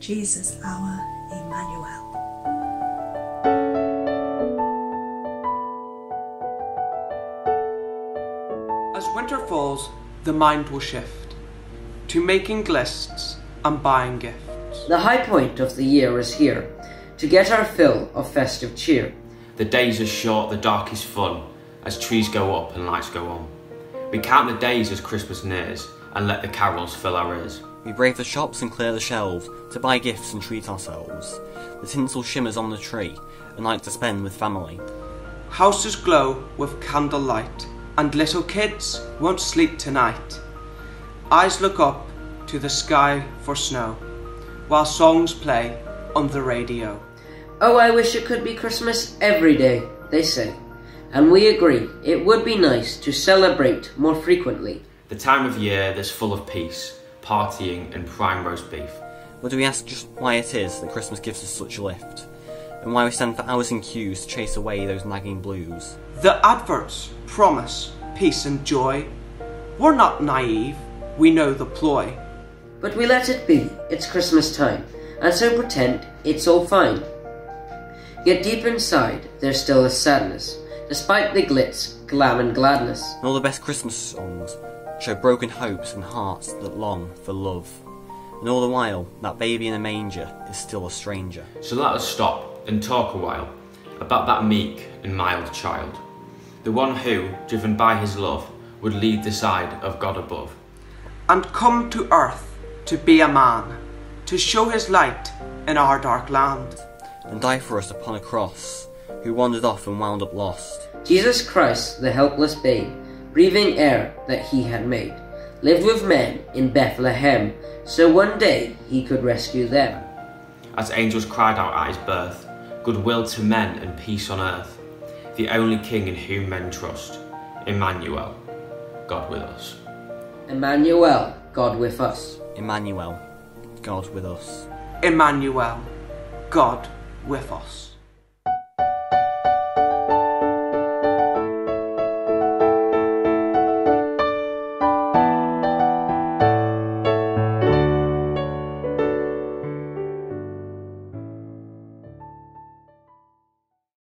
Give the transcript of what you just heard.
Jesus our Emmanuel. As winter falls, the mind will shift to making lists and buying gifts. The high point of the year is here, to get our fill of festive cheer. The days are short, the dark is fun, as trees go up and lights go on. We count the days as Christmas nears, and let the carols fill our ears. We brave the shops and clear the shelves to buy gifts and treat ourselves. The tinsel shimmers on the tree, a night to spend with family. Houses glow with candlelight, and little kids won't sleep tonight. Eyes look up to the sky for snow, while songs play on the radio. Oh, I wish it could be Christmas every day, they say. And we agree, it would be nice to celebrate more frequently. The time of year that's full of peace, partying and prime roast beef. But do we ask just why it is that Christmas gives us such a lift? And why we stand for hours in queues to chase away those nagging blues? The adverts promise peace and joy. We're not naive, we know the ploy. But we let it be, it's Christmas time, and so pretend it's all fine. Yet deep inside, there's still a sadness, despite the glitz, glam, and gladness. And all the best Christmas songs show broken hopes and hearts that long for love. And all the while, that baby in a manger is still a stranger. So let us stop and talk a while about that meek and mild child. The one who, driven by his love, would lead the side of God above. And come to earth to be a man, to show his light in our dark land. And die for us upon a cross, who wandered off and wound up lost. Jesus Christ, the helpless babe, breathing air that he had made, lived with men in Bethlehem, so one day he could rescue them. As angels cried out at his birth, goodwill to men and peace on earth, the only king in whom men trust, Emmanuel, God with us. Emmanuel, God with us. Emmanuel, God with us. Emmanuel, God with us.